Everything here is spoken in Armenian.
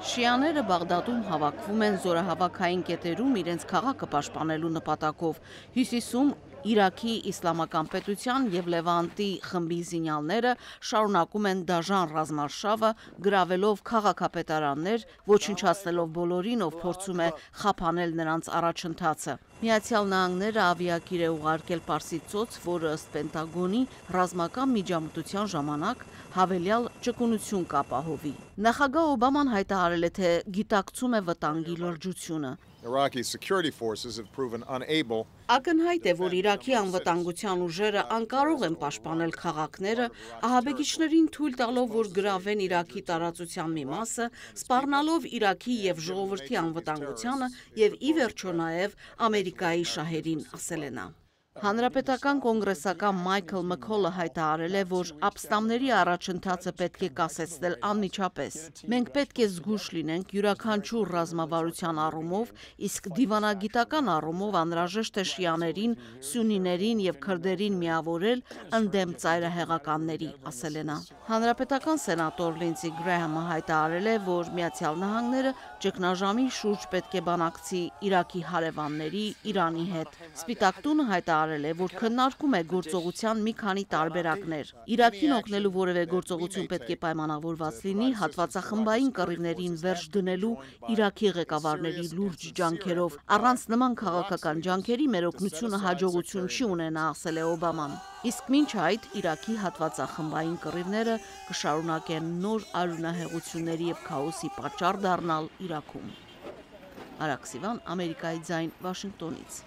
Շիաները Բաղդադում հավաքվում են զորահավաքային կետերում իրենց քաղաքը պաշտպանելու նպատակով։ Հյուսիսում Իրաքի իսլամական պետության եւ Լևանտի խմբի զինյալները շարունակում են դաժան ռազմարշավը, գրավելով քաղաքապետարաններ, ոչնչացնելով բոլորին, ով փորձում է խափանել նրանց առաջընթացը։ Միացյալ Նահանգները ավիակիր է ուղարկել Պարսից ծոց, որը ըստ Պենտագոնի ռազմական միջամտության ժամանակ հավելյալ ճկունություն կապահովի։ Նախագահ Օբաման հայտարարել է, թե գիտակցում է վտանգի լրջությունը։ Iraqi security forces have proven unable Ակնհայտ է, որ Իրաքի անվտանգության ուժերը անկարող են պաշտպանել քաղաքները, ահաբեկիչներին թույլ տալով, որ գրավեն Իրաքի տարածության մի մասը, սպառնալով Իրաքի եւ ժողովրդի անվտանգությանը եւ ի վերջո նաեւ Ամերիկայի շահերին, ասել է նա։ Հանրապետական կոնգրեսական Մայքլ Մքոլը հայտարարել է, որ ապստամների առաջընթացը պետք է կասեցնել անմիջապես։ Մենք պետք է զգուշ լինենք յուրաքանչյուր ռազմավարության առումով, իսկ դիվանագիտական առումով անհրաժեշտ է շիաներին, սյունիներին եւ քրդերին միավորել ընդդեմ ծայրահեղականների, ասել է նա։ Հանրապետական սենատոր Լինսի Գրեհամը հայտարարել է, որ Միացյալ Նահանգները ճգնաժամի շուրջ պետք է բանակցի Իրաքի հարևանների Իրանի հետ։ Սպիտակ տունը հայտարարել հայտարարել է, որ քննարկում է գործողության մի քանի տարբերակներ։ Իրաքին օգնելու որևէ գործողություն պետք է պայմանավորված լինի հատվածախմբային կռիվներին վերջ դնելու Իրաքի ղեկավարների լուրջ ջանքերով։ Առանց նման քաղաքական ջանքերի մեր օգնությունը հաջողություն չի ունենա, ասել է Օբաման։ Իսկ մինչ այդ Իրաքի հատվածախմբային կռիվները կշարունակեն նոր արյունահեղությունների եւ քաոսի պատճառ դառնալ Իրաքում։ Արաքսիվան Ամերիկայի ձայն Վաշինգտոնից